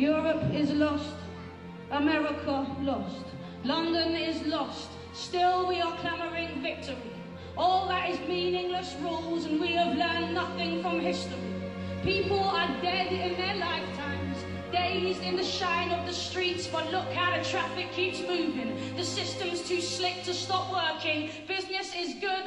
Europe is lost. America lost. London is lost. Still we are clamouring victory. All that is meaningless rules and we have learned nothing from history. People are dead in their lifetimes, dazed in the shine of the streets, but look how the traffic keeps moving. The system's too slick to stop working. Business is good,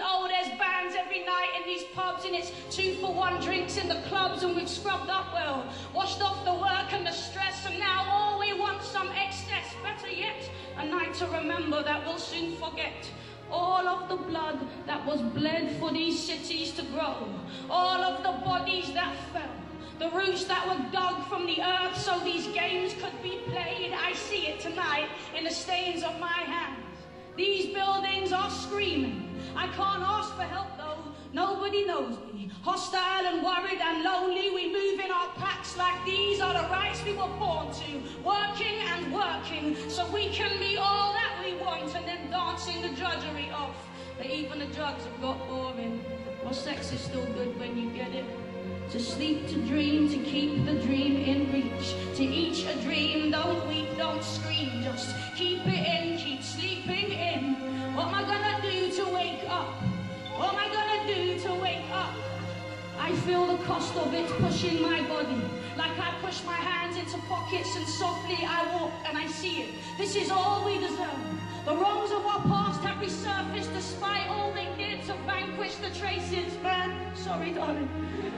these pubs, and it's two for one drinks in the clubs, and we've scrubbed up well, washed off the work and the stress, and now all we want some excess. Better yet, a night to remember that we'll soon forget all of the blood that was bled for these cities to grow, all of the bodies that fell, the roots that were dug from the earth so these games could be played. I see it tonight in the stains of my hands. These buildings are screaming. I can't ask for help. Nobody knows me. Hostile and worried and lonely, we move in our packs like these are the rights we were born to. Working and working so we can be all that we want and then dancing the drudgery off. But even the drugs have got boring. Well, sex is still good when you get it. To sleep, to dream, to keep the dream in reach. To each a dream, don't weep, don't scream. Just keep it in, keep sleeping in. What am I gonna do to wake up? What am I gonna do to wake up? I feel the cost of it pushing my body. Like I push my hands into pockets and softly I walk and I see it. This is all we deserve. The wrongs of our past have resurfaced despite all they did to vanquish the traces. Man, sorry darling.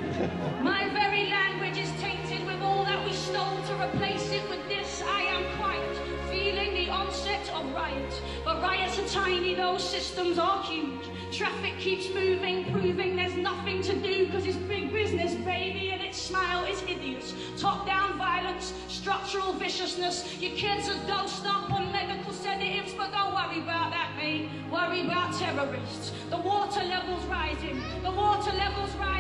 My very language is tainted with all that we stole to replace it with this. I am quiet, feeling the onset of riot. But riots are tiny, those systems are huge. Traffic keeps moving, proving there's nothing to do because it's big business, baby, and its smile is hideous. Top-down violence, structural viciousness. Your kids are dosed up on medical sedatives, but don't worry about that, mate. Worry about terrorists. The water level's rising. The water level's rising.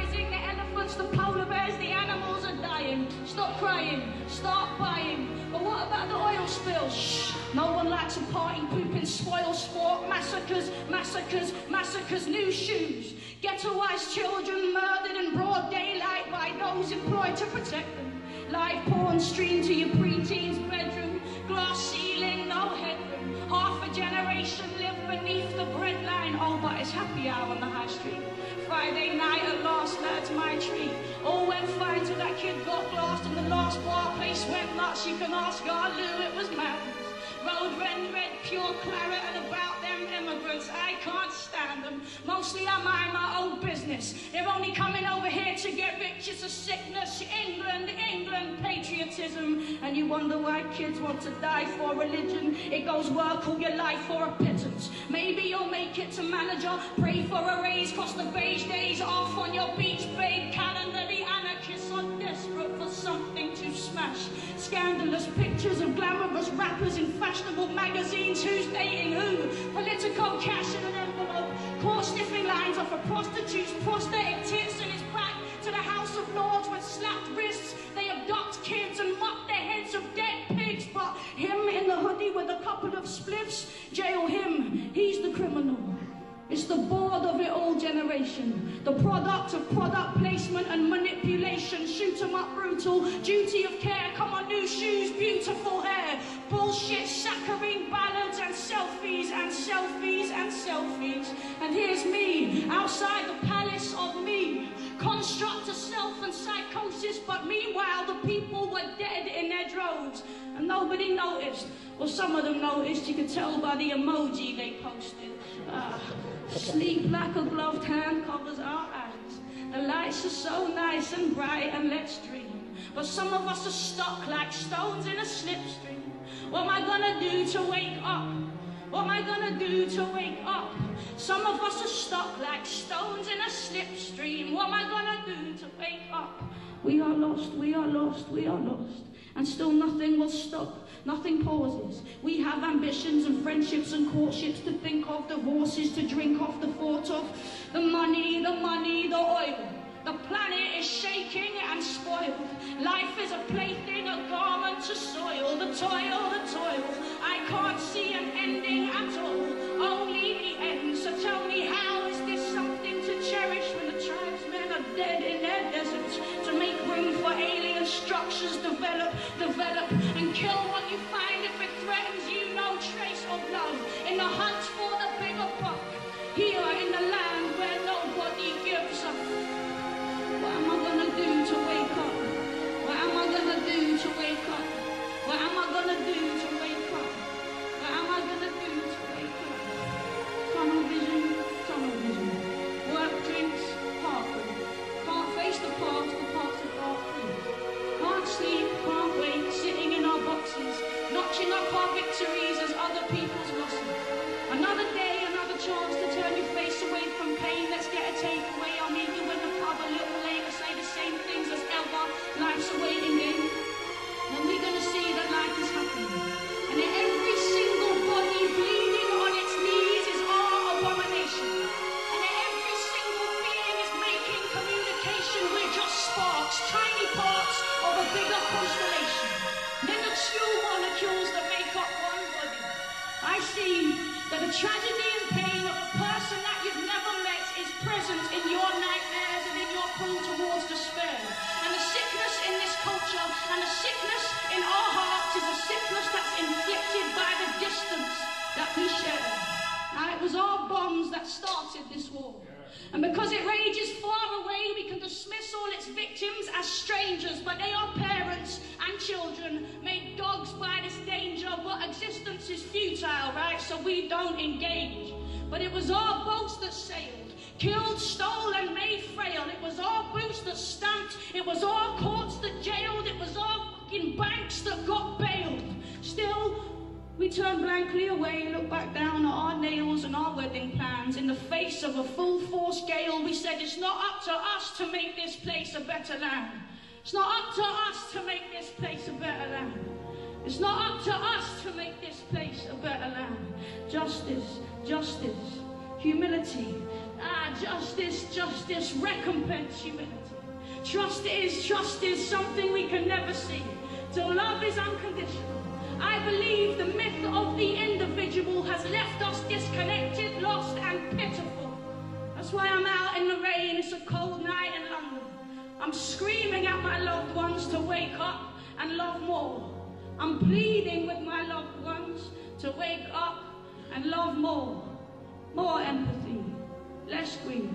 The the polar bears, the animals are dying. Stop crying. Start buying. But what about the oil spill? Shh. No one likes a party pooping spoil sport. Massacres, massacres, massacres, new shoes. Ghettoized children murdered in broad daylight by those employed to protect them. Live porn streamed to your preteen's bedroom. Glass ceiling, no headroom. Half a generation live beneath the breadline. Oh, but it's happy hour on the high street. Friday night at last, that's my treat. All went fine till that kid got lost and the last bar place went nuts. You can ask God, Lou, it was madness. Road red, red, pure claret and about them immigrants. I can't stand them. Mostly I mind my own business. They're only coming over here to get rich. It's a sickness. England, England, patriotism. And you wonder why kids want to die for religion. It goes work all your life for a pittance. Maybe you'll make it to manager. Pray for a raise. Cost the beige days off on your beach babe calendar. The anarchists are desperate for something smash. Scandalous pictures of glamorous rappers in fashionable magazines. Who's dating who? Political cash in an envelope. Caught sniffing lines off a prostitute's prosthetic tits and it's back to the House of Lords with slapped wrists. They abduct kids and mop their heads of dead pigs. But him in the hoodie with a couple of spliffs, jail him. He's the criminal. It's the bored of it all generation. The product of product placement and manipulation. Shoot 'em up brutal. Duty of care. Come on, new shoes, beautiful hair. Bullshit, saccharine ballads and selfies and selfies and selfies. And here's me, outside the. Construct of self and psychosis, but meanwhile the people were dead in their droves. And nobody noticed. Well, some of them noticed, you could tell by the emoji they posted. Ah. Sleep like a gloved hand covers our eyes. The lights are so nice and bright and let's dream. But some of us are stuck like stones in a slipstream. What am I gonna do to wake up? What am I gonna do to wake up? Some of us are stuck like stones in a slipstream. What am I gonna do to wake up? We are lost, we are lost, we are lost. And still nothing will stop Nothing pauses. We have ambitions and friendships and courtships to think of, divorces to drink off, the thought of the money, the money, the oil. The planet is shaking and spoiled. Life is a plaything, a garment to soil. The toil, the toil. I can't see an ending at all, only the end. So tell do to wake up? What am I gonna do to wake up? What am I gonna do to wake up? What am I gonna do to wake up? Tunnel vision, tunnel vision. Sparks, tiny parts of a bigger constellation. Minuscule molecules that make up one body. I see that the tragedy and pain of a person that you've never met is present in your nightmares and in your pull towards despair. And the sickness in this culture and the sickness in our hearts is a sickness that's inflicted by the distance that we share. And it was our bombs that started this war. And because it rages far away, we can dismiss all its victims as strangers, but they are parents and children made dogs by this danger, but existence is futile, right? So we don't engage. But it was our boats that sailed, killed, stole, and made frail. It was our boots that stamped, it was our courts that jailed, it was our fucking banks that got bailed. We turn blankly away, look back down at our nails and our wedding plans. In the face of a full force gale, we said it's not up to us to make this place a better land. It's not up to us to make this place a better land. It's not up to us to make this place a better land. Justice, justice, humility. Ah, justice, justice, recompense, humility. Trust is, trust is something we can never see. Is unconditional. I believe the myth of the individual has left us disconnected, lost, and pitiful. That's why I'm out in the rain. It's a cold night in London. I'm screaming at my loved ones to wake up and love more. I'm pleading with my loved ones to wake up and love more. More empathy, less grief.